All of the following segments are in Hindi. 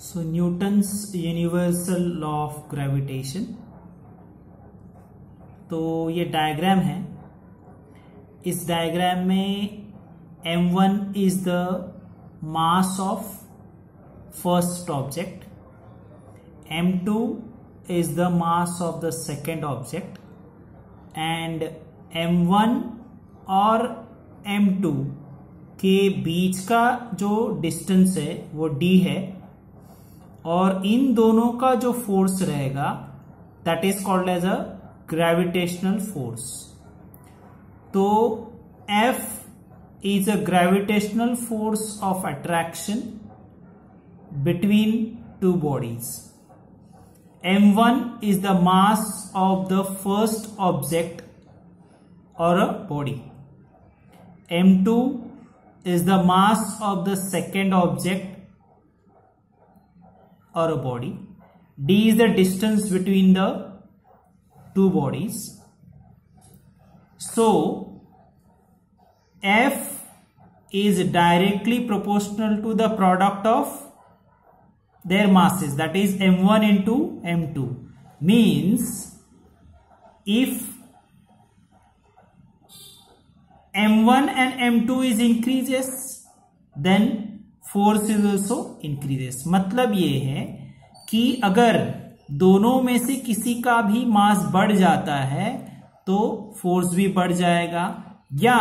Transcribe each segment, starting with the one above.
So Newton's universal law of gravitation तो ये डायग्राम है। इस डायग्राम में m1 is the mass of first object m2 is the mass of the second object. And m1 और m2 के बीच का जो डिस्टेंस है, वो d है। और इन दोनों का जो फोर्स रहेगा that is called as a gravitational force तो F is a gravitational force of attraction between two bodies M one is the mass of the first object और a body M two is the mass of the second object or a body. D is the distance between the two bodies. So, F is directly proportional to the product of their masses that is m1 into m2 means if m1 and m2 is increases then force is also increases मतलब ये है कि अगर दोनों में से किसी का भी मास बढ़ जाता है तो फोर्स भी बढ़ जाएगा। या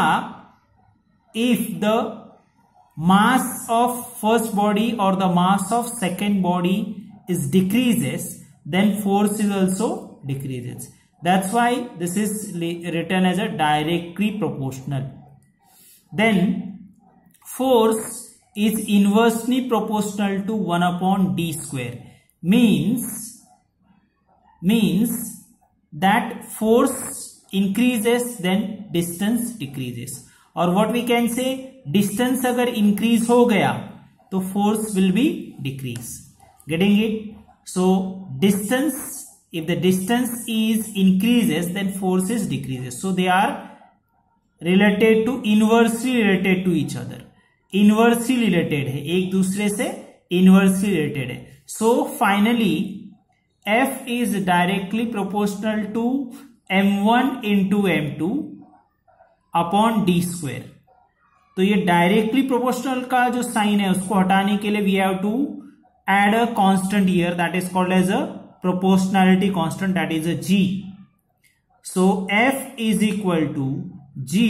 if the mass of first body और the mass of second body is decreases then force is also decreases that's why this is written as a directly proportional then force is inversely proportional to 1 upon d square. Means means that force increases then distance decreases. Or what we can say distance agar increase ho gaya to force will be decrease. Getting it? So distance if the distance is increases then force is decreases. So they are related to inversely related to each other. Inversely related है, एक दूसरे से इनवर्सली रिलेटेड है। So finally F is directly proportional to M one into M two upon D square तो ये डायरेक्टली प्रोपोर्शनल का जो साइन है, उसको हटाने के लिए we have to add a constant here that is called as a proportionality constant that is a G so F is equal to G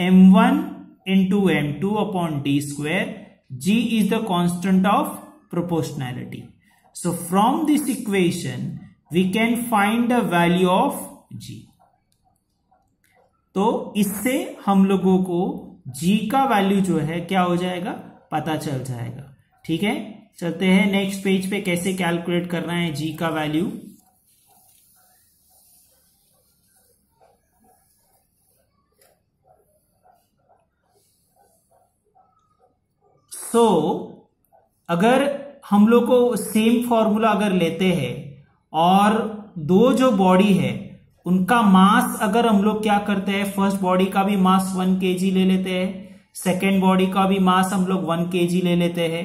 M one into m2 upon d square. g is the constant of proportionality. So from this equation, we can find the value of g. तो इससे हम लोगों को g का वैल्यू जो है क्या हो जाएगा पता चल जाएगा ठीक है चलते हैं नेक्स्ट पेज पे कैसे कैलकुलेट करना है g का वैल्यू सो so, अगर हम लोग को सेम फॉर्मूला अगर लेते हैं और दो जो बॉडी है उनका मास अगर हम लोग क्या करते हैं फ़र्स्ट बॉडी का भी मास वन के ले लेते हैं सेकेंड बॉडी का भी मास हम लोग वन के ले लेते हैं।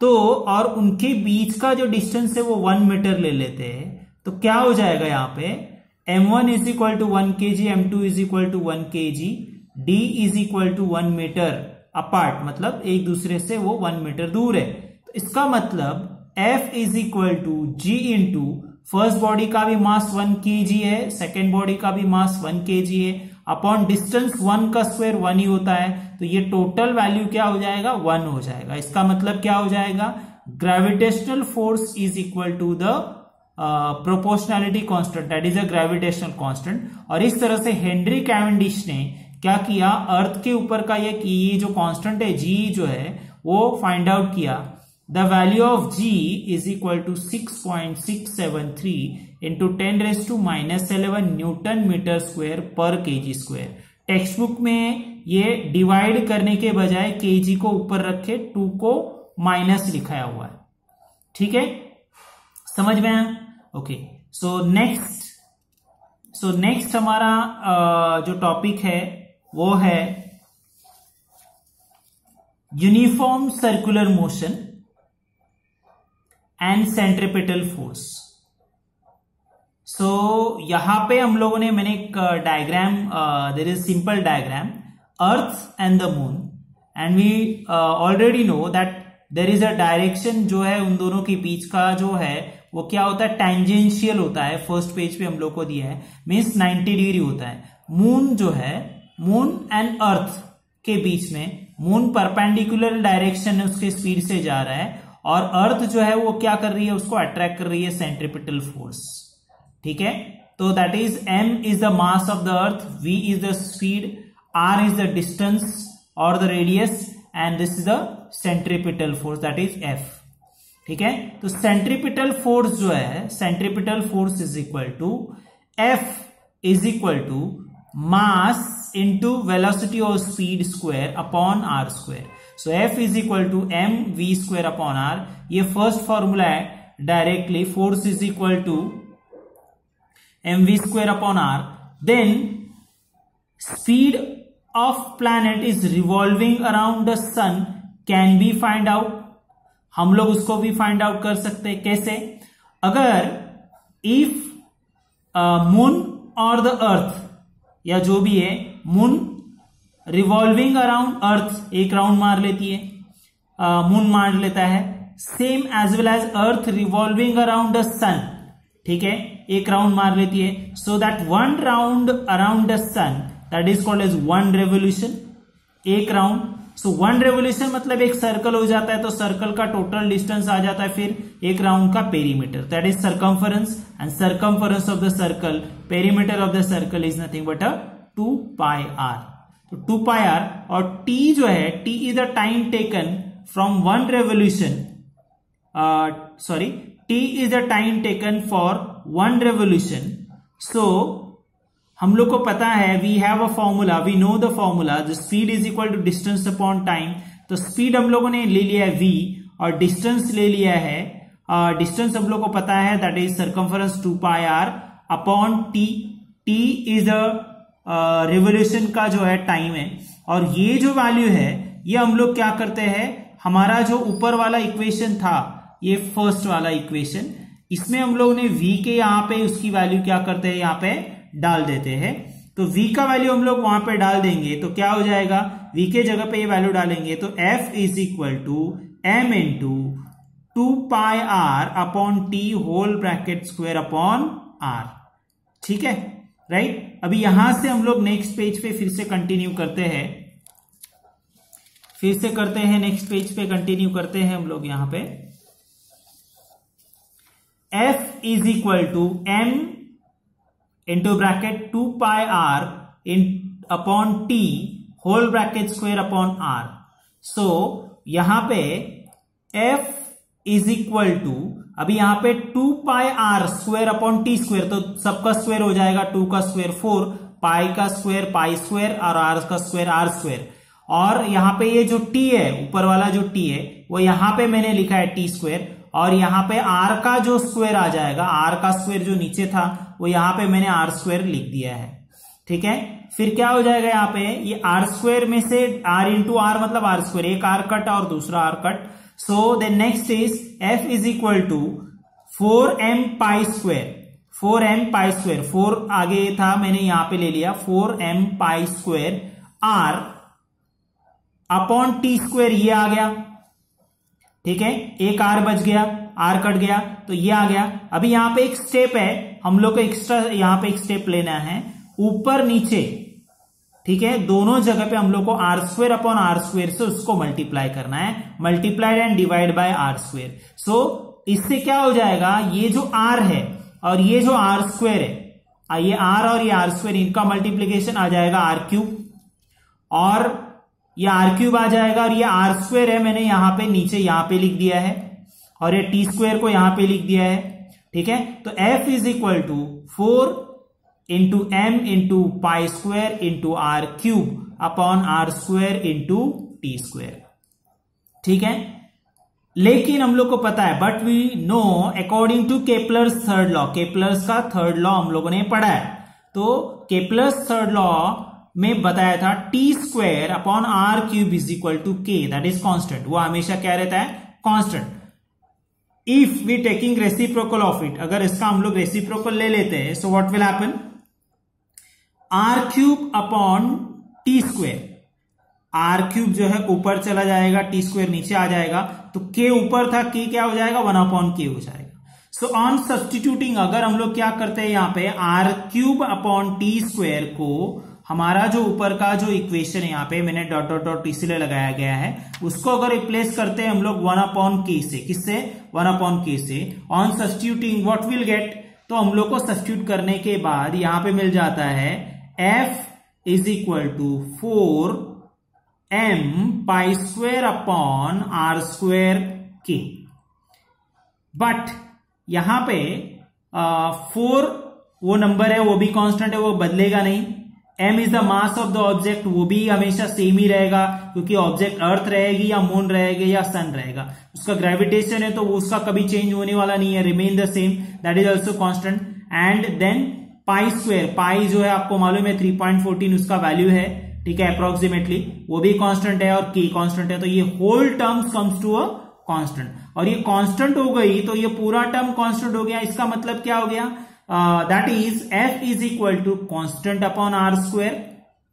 तो और उनके बीच का जो डिस्टेंस है वो वन मीटर ले लेते हैं। तो क्या हो जाएगा यहाँ पे? M one is equal to one K G M two is equal to one K G D is equal to one metre apart मतलब एक दूसरे से वो वन मीटर दूर है। तो इसका मतलब F is equal to G into first body का भी मास वन के जी है सेकेंड बॉडी का भी मास वन के जी है। अपॉन डिस्टेंस वन का स्क्वायर वन ही होता है। तो ये टोटल वैल्यू क्या हो जाएगा? वन हो जाएगा। इसका मतलब क्या हो जाएगा? Gravitational force is equal to the proportionality constant that is a gravitational constant और इस तरह से हेनरी कैवेंडिश ने क्या किया? अर्थ के ऊपर का ये कि जो कांस्टेंट है जी जो है, वो फाइंड आउट किया। The value of g is equal to 6.673 into 10 raised to minus 11 newton metre square पर के जी स्क्वायर टेक्स्ट बुक में ये डिवाइड करने के बजाय के जी को ऊपर रखे टू को माइनस लिखाया हुआ है। ठीक है? समझ में आया? Okay so next so next हमारा जो टॉपिक है वो है uniform circular motion and centripetal force so यहाँ पे हम लोगों ने मैंने एक diagram there is simple diagram earth and the moon and we already know that there is a direction जो है उन दोनों के बीच का जो है, वो क्या होता है? टेंजेंशियल होता है। फ़र्स्ट पेज पे हम लोग को दिया है। मीन्स 90 डिग्री होता है। मून जो है मून एंड अर्थ के बीच में मून परपेंडिकुलर डायरेक्शन है, उसके स्पीड से जा रहा है, और अर्थ जो है वो क्या कर रही है, उसको अट्रैक्ट कर रही है सेंट्रिपिटल फोर्स ठीक है? तो that is M is the mass of the earth V is the speed R is the distance और the radius and this is the centripetal force that is F ठीक है? तो सेंट्रिपिटल फोर्स जो है centripetal force is equal to F is equal to mass into velocity और speed square upon R square so F is equal to M V square upon R ये फ़र्स्ट फॉर्मूला है directly force is equal to mv square upon r. Then, speed of planet is revolving around the sun. Can be find out? हम लोग उसको भी फाइंड आउट कर सकते हैं। कैसे? अगर इफ़ मून और द अर्थ या जो भी है मून रिवॉल्विंग अराउंड अर्थ एक राउंड मार लेती है। मून uh, मार लेता है। Same as well as earth revolving around the sun ठीक है? एक राउंड मार लेती है। So that one round around the sun that is called as one revolution एक राउंड सो वन रेवोल्यूशन मतलब एक सर्कल हो जाता है तो सर्कल का टोटल डिस्टेंस आ जाता है फिर एक राउंड का perimeter that is circumference and circumference of the circle perimeter of the circle is nothing but a two pi R. तो टू पाई आर और टी जो है T is the time taken from one revolution sorry T is the time taken for one revolution so हम लोग को पता है we have a formula we know the formula the speed is equal to distance upon time तो स्पीड हम लोगों ने ले लिया है वी और डिस्टेंस ले लिया है डिस्टेंस uh, हम लोग को पता है that is circumference two pi R upon T T is a revolution का जो है टाइम है। और ये जो वैल्यू है, ये हम लोग क्या करते हैं? हमारा जो ऊपर वाला इक्वेशन था, ये फ़र्स्ट वाला इक्वेशन इसमें हम लोग ने v के यहाँ पे उसकी वैल्यू क्या करते हैं? यहाँ पे डाल देते हैं। तो v का वैल्यू हम लोग वहाँ पे डाल देंगे तो क्या हो जाएगा? V के जगह पे ये वैल्यू डालेंगे तो f is equal to M into two pi R upon T whole bracket square upon R ठीक है? राइट अभी यहाँ से हम लोग नेक्स्ट पेज पे फिर से कंटिन्यू करते हैं। फिर से करते हैं नेक्स्ट पेज पे कंटिन्यू करते हैं हम लोग यहाँ पे। F is equal to M into bracket two pi R in upon T whole bracket square upon R so यहाँ पे f इज़ इक्वल टू अभी यहाँ पे 2 pi R square upon T square तो सबका स्क्वेयर हो जाएगा 2 का स्क्वेयर 4 पाई का स्क्वेयर पाई स्क्वेयर और आर का स्क्वेयर आर स्क्वेयर और यहाँ पे ये जो टी है, ऊपर वाला जो टी है, वो यहाँ पे मैंने लिखा है टी स्क्वेयर और यहाँ पे आर का जो स्क्वेयर आ जाएगा आर का स्क्वेयर जो नीचे था, वो यहाँ पे मैंने आर स्क्वायर लिख दिया है. ठीक है? फिर क्या हो जाएगा यहाँ पे? ये आर स्क्वेयर में से आर इंटू आर मतलब आर स्क्वेयर एक आर कट और दूसरा R cut the next is F is equal to four M pi square four M pi square four आगे था, मैंने यहाँ पे ले लिया। Four M pi square R upon T square ये आ गया। ठीक है? एक आर बच गया आर कट गया तो ये आ गया। अभी यहाँ पे एक स्टेप है। हम लोग को एक्स्ट्रा यहाँ पे एक स्टेप लेना है। ऊपर नीचे ठीक है? दोनों जगह पे हम लोग को R square upon R square से उसको मल्टीप्लाई करना है। Multiplied and divide by R square so इससे क्या हो जाएगा? ये जो आर है और ये जो आर स्क्वेयर है ये आर और ये आर स्क्वेयर इनका मल्टीप्लीकेशन आ जाएगा आर क्यूब और ये आर क्यूब आ जाएगा और ये आर स्क्वेयर है, मैंने यहाँ पे नीचे यहाँ पे लिख दिया है। और ये टी स्क्वेयर को यहाँ पे लिख दिया है। ठीक है? तो F is equal to four into M into pi square into R cube upon R square into T square ठीक है? लेकिन हम लोग को पता है but we know according to Kepler's third law Kepler's का थर्ड लॉ हम लोगों ने पढ़ा है। तो केपलर्स थर्ड लॉ में बताया था T square upon R cube is equal to K that is constant वो हमेशा क्या रहता है? Constant if we taking reciprocal of it अगर इसका हम लोग रेसिप्रोकल ले लेते हैं so what will happen R cube upon T square R cube जो है ऊपर चला जाएगा टी स्क्वेयर नीचे आ जाएगा। तो के ऊपर था के क्या हो जाएगा? वन अपॉन के हो जाएगा। सो ऑन सब्सटीट्यूटिंग अगर हम लोग क्या करते हैं यहाँ पे R cube upon T square को हमारा जो ऊपर का जो इक्वेशन है यहाँ पे, मैंने डॉट डॉट डॉट इसलिए लगाया गया है, उसको अगर रिप्लेस करते हैं हम लोग वन अपॉन के से। किससे? वन अपॉन के से। On substituting what will get तो हम लोग को सब्सटीट्यूट करने के बाद यहाँ पे मिल जाता है F is equal to four M pi square upon R square के बट यहाँ पे फोर वो नंबर है, वो भी कांस्टेंट है, वो बदलेगा नहीं। M is the mass of the object वो भी हमेशा सेम ही रहेगा, क्योंकि ऑब्जेक्ट अर्थ रहेगी या मून रहेगी या सन रहेगा। उसका ग्रेविटेशन है तो उसका कभी चेंज होने वाला नहीं है remain the same that is also constant and then pi square pi जो है आपको मालूम है थ्री पॉइंट फोर्टीन उसका वैल्यू है, ठीक है अप्रोक्सिमेटली वो भी कॉन्स्टेंट है और के कॉन्स्टेंट है तो ये whole term comes to a constant और ये कॉन्स्टेंट हो गई तो ये पूरा टर्म कॉन्स्टेंट हो गया, इसका मतलब क्या हो गया? That is F is equal to constant upon R square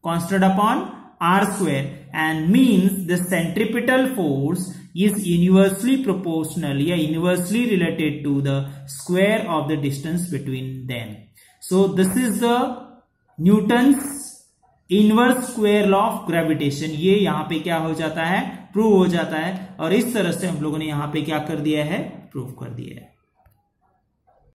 constant upon R square and means the centripetal force is universally proportional या universally related to the square of the distance between then so, this is the newton's inverse square law of gravitation ये यहाँ पे क्या हो जाता है? प्रूव हो जाता है। और इस तरह से हम लोगों ने यहाँ पे क्या कर दिया है? प्रूव कर दिया है।